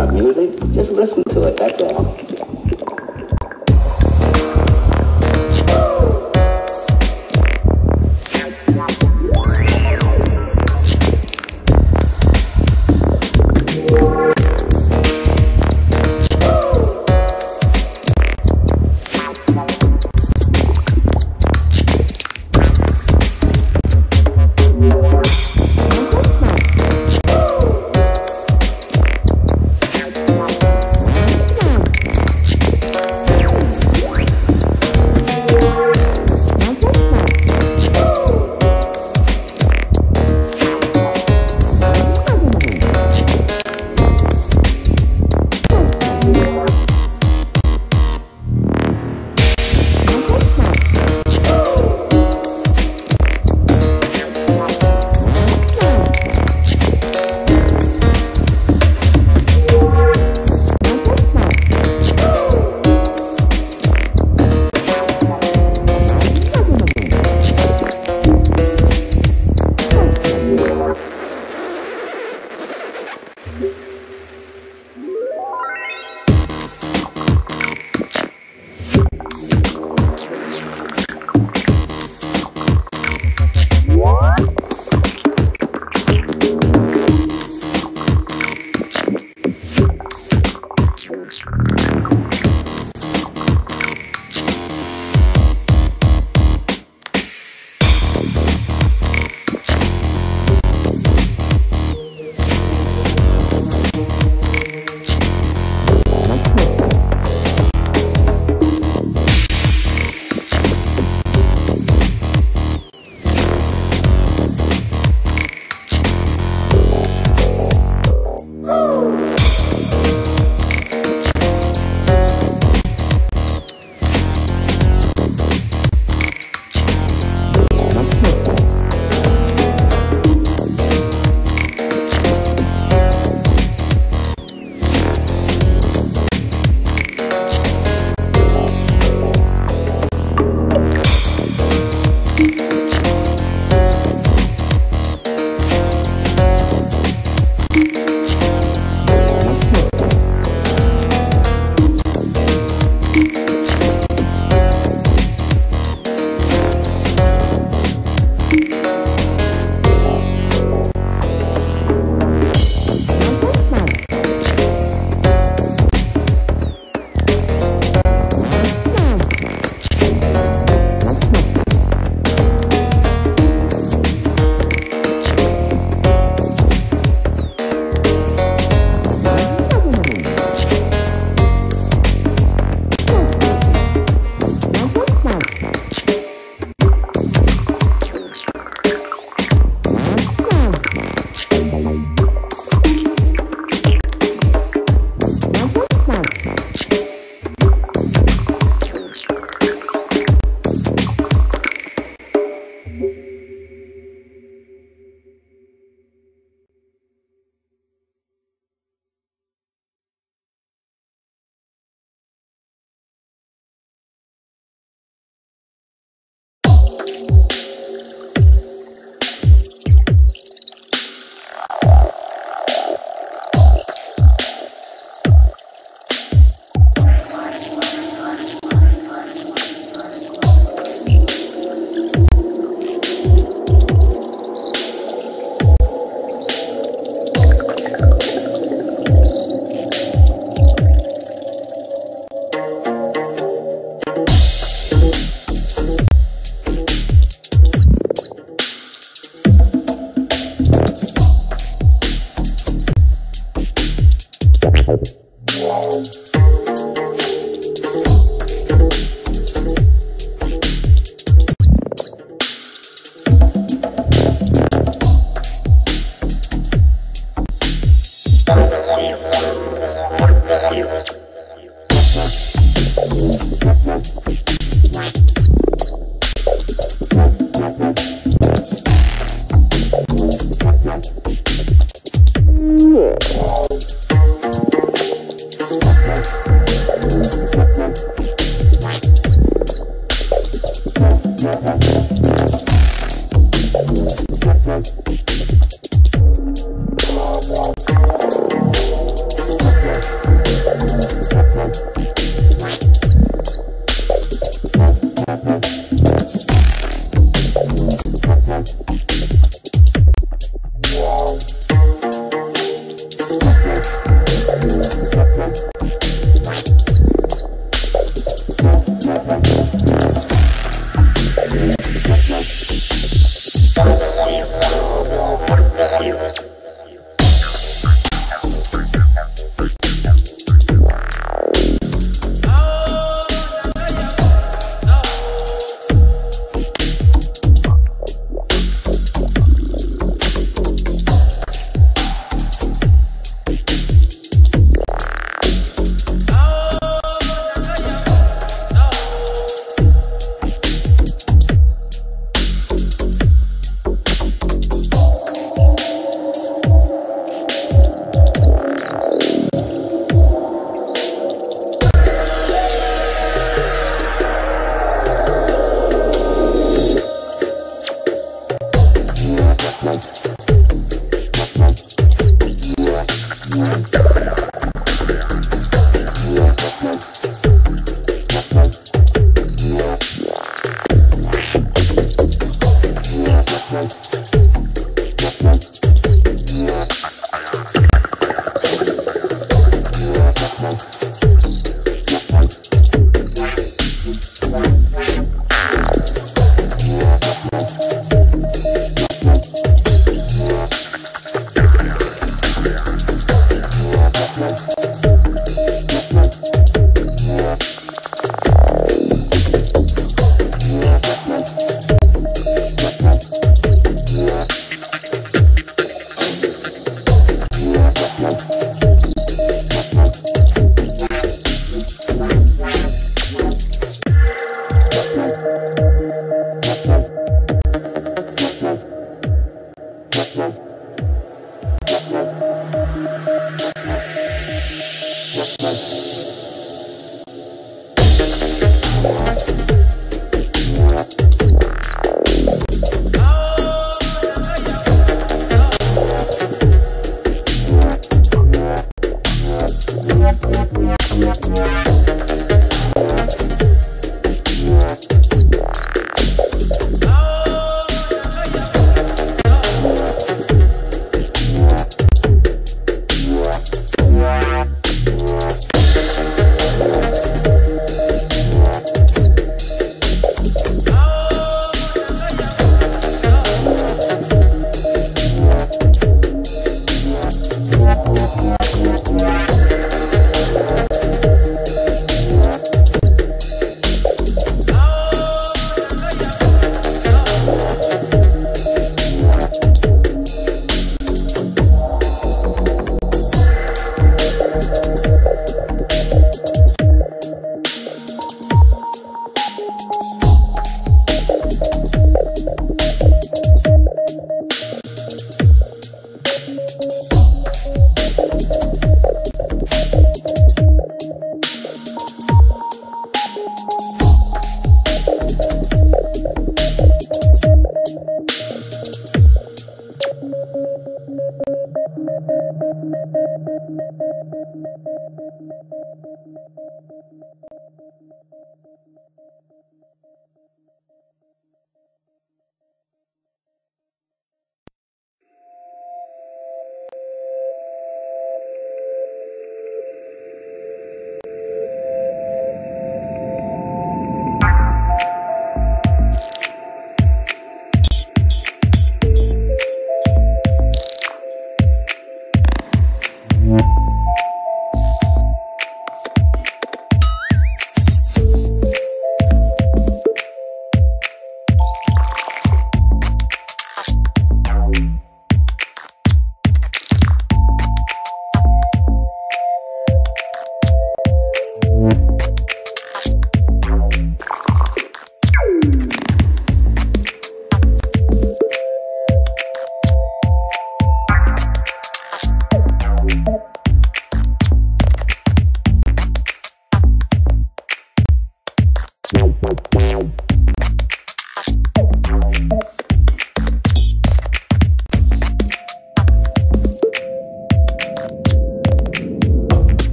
about music. Just listen to it, that's all.